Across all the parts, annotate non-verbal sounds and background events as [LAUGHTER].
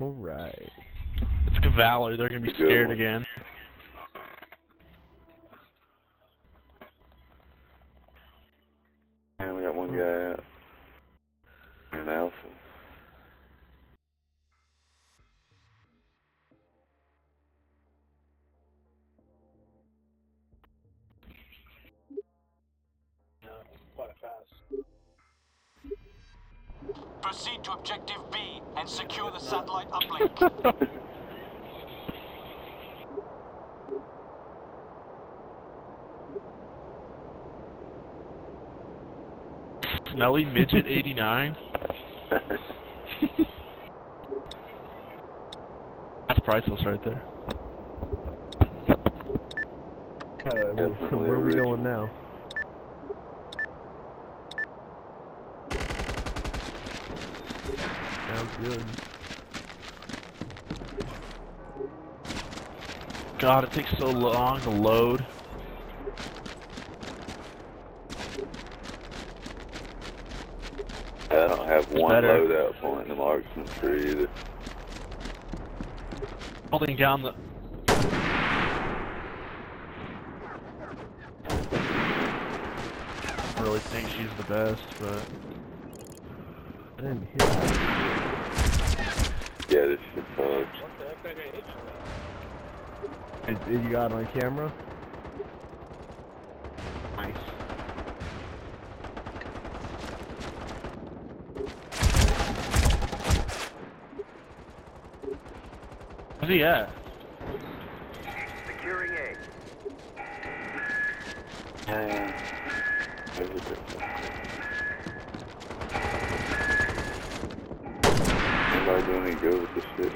Alright. It's Valor. They're gonna be scared one. again. Proceed to objective B and secure the satellite [LAUGHS] uplink. Smelly Midget 89. That's priceless right there. Alright, where, where are we going now? Good. God, it takes so long to load. I don't have one better. loadout point in the marksman tree either. Holding down the. I really think she's the best, but I didn't hit that. Yeah, this shit sucks. Did, did you got it on camera? Nice. where's he at? Securing A. Yeah. Everything. Anybody doing any good with this shit?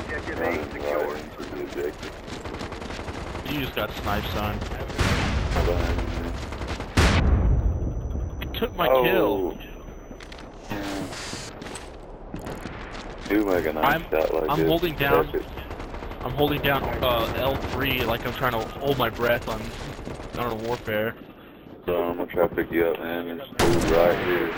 Objective A secured. objective. You just got sniped, son. Behind took my oh. kill. Do make a nice I'm- shot like I'm this. holding down- I'm holding down uh, L3 like I'm trying to hold my breath on Modern Warfare. So I'm gonna try to pick you up, man. This dude right here.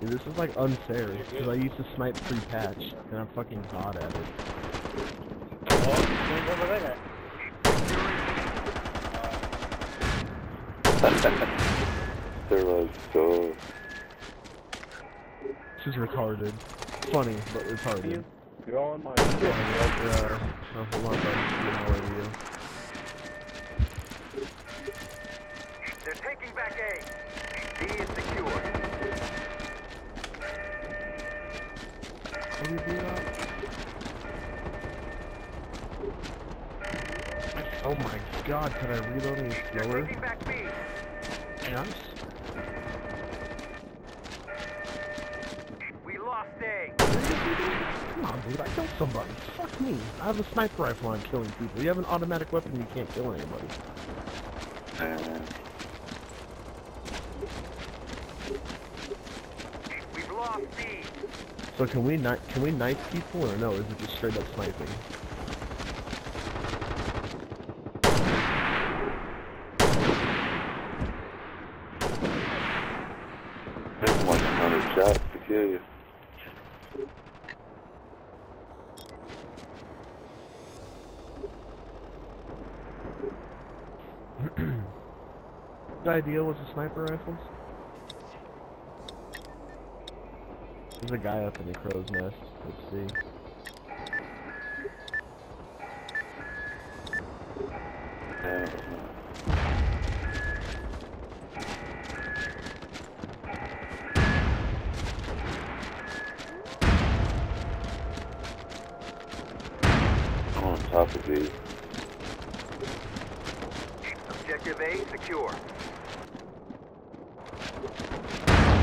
Dude, this is like unfair, because I used to snipe pre-patch, and I'm fucking hot at it. There was so. This is retarded. Funny, but retarded. You're on my Yeah, uh, oh, hold on, bud. Get more of you. They're taking back A. B is secure. How do you do that? Oh my god, can I reload any They're slower? taking back B. Yes. We lost A. Come on, dude, I killed somebody. Fuck me. I have a sniper rifle I'm killing people. You have an automatic weapon, you can't kill anybody. We've lost B. So can we kni- can we knife people or no? Is it just straight up sniping? That's like a hundred shots to kill you. The idea was the sniper rifles? There's a guy up in the crow's nest. Let's see. I'm on top of these. Objective A secure.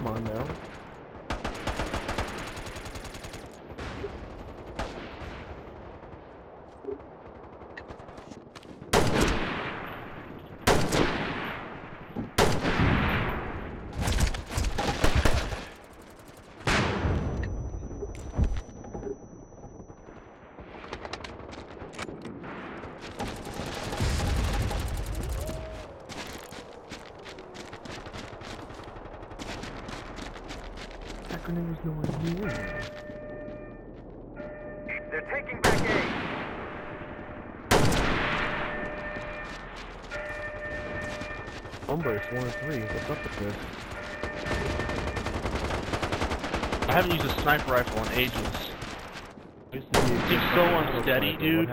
Come on now. Acronym is nowhere near. They're taking back A. Umber, it's one and three. What's up with this? I haven't used a sniper rifle in ages. Used to be a It's so unsteady, dude.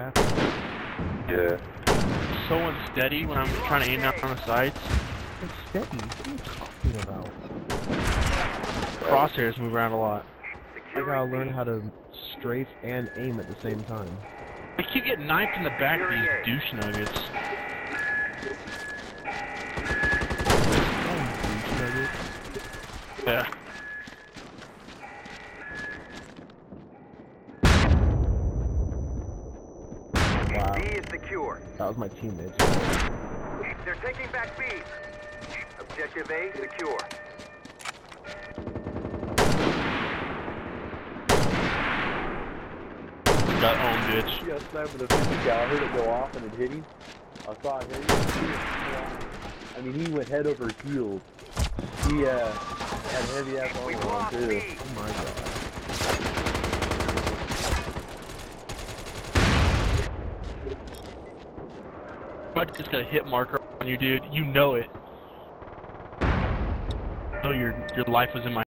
Yeah. So unsteady when I'm trying to aim down on the sights. It's steady. What are you talking about? Crosshairs move around a lot. I gotta learn how to strafe and aim at the same time. I keep getting knifed in the back of these douche nuggets. Oh, douche nugget. Yeah. Wow, B is secure. that was my teammates. They're taking back B. Objective A secure. Got owned, bitch. Yeah, sniper the 50 cal. I heard it go off and it hit him. I saw it hit him. I mean, he went head over heels. He uh, had heavy ass We armor on lost too. B. Oh my god. I just got a hit marker on you, dude. You know it. know your your life was in my